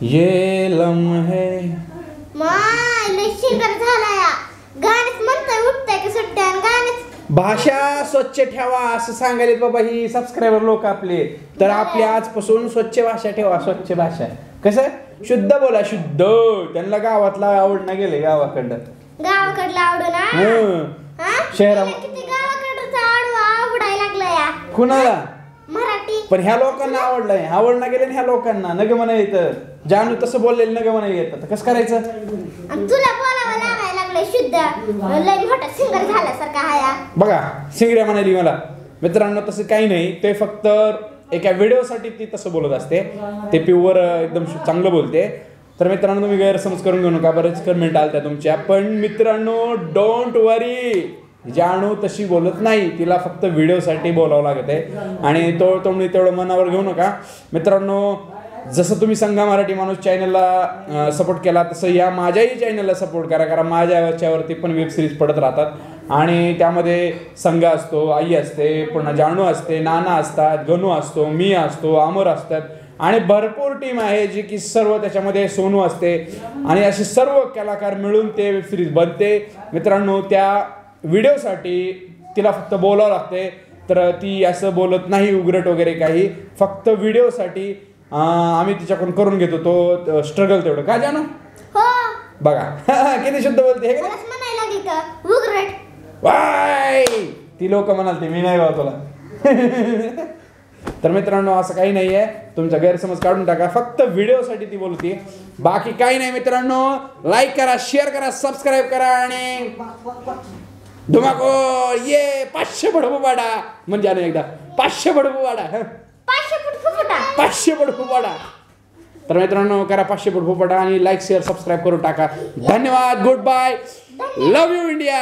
ये लम्हे। भाषा स्वच्छ ठेवा असं सांगायलेत बाबा ही सबस्क्रायबर लोक आपले. तर आपली आजपासून स्वच्छ भाषा ठेवा स्वच्छ भाषा. कसं? शुद्ध बोला शुद्ध. त्यांना गावातला आवडणं गेले गावाकडं. गावाकडला आवडू ना? शहरा- आवड कुणाला? पण ह्या लोकांना आवडलंय. आवडणं गेलं ह्या लोकांना. नग म्हणा येतं. जानू तसं बोललेलं नग म्हणा येतं. तर कसं करायचं? तुला बोलावं लागायला लागलंय शुद्ध. लय मोठा सिंगर झाल्यासारखा हा बघा सिंगऱ्या म्हणाली मला. मित्रांनो तसं काही नाही. ते फक्त एका व्हिडिओसाठी ती तसं बोलत असते. ते प्युअर एकदम चांगलं बोलते. तर मित्रांनो तुम्ही गैरसमज करून घेऊ नका. बरेच कमेंट आल्या तुमच्या. पण मित्रांनो डोंट वरी जाणू तशी बोलत नाही. तिला फक्त व्हिडिओसाठी बोलावं लागत आहे आणि तो तुम्ही तेवढं मनावर घेऊ नका. मित्रांनो जसं तुम्ही संघा मराठी माणूस चॅनलला सपोर्ट केला तसं या माझ्याही चॅनलला सपोर्ट करा. कारण माझ्या याच्यावरती पण वेब सिरीज पडत राहतात. आणि त्यामध्ये संघ असतो आई असते पुन्हा जाणू असते नाना असतात गणू असतो मी असतो अमर असतात. आणि भरपूर टीम आहे जी की सर्व त्याच्यामध्ये सोनू असते. आणि असे सर्व कलाकार मिळून ते वेब सिरीज बनते. मित्रांनो त्या व्हिडिओसाठी तिला फक्त बोलावं लागते तर ती असं बोलत नाही उग्रट वगैरे काही. फक्त व्हिडिओसाठी आम्ही तिच्याकडून करून घेतो. तो स्ट्रगल तेवढं. का जाणू हो. बघा. किती शुद्ध बोलते हे का वाय! ती लोक म्हणाल ते मी नाही बा तुला. तर मित्रांनो असं काही नाही आहे तुमचा गैरसमज काढून टाका. फक्त व्हिडिओसाठी ती बोलते. बाकी काही नाही मित्रांनो. लाईक करा शेअर करा सबस्क्राईब करा आणि धुमाको ये पाचशे बडबू वाडा म्हणजे आणि एकदा पाचशे बडबू वाडा हं. पाचशे वाडा तर मित्रांनो करा पाचशे बडबू वाडा आणि लाईक शेअर सबस्क्राईब करून टाका. धन्यवाद good bye love you India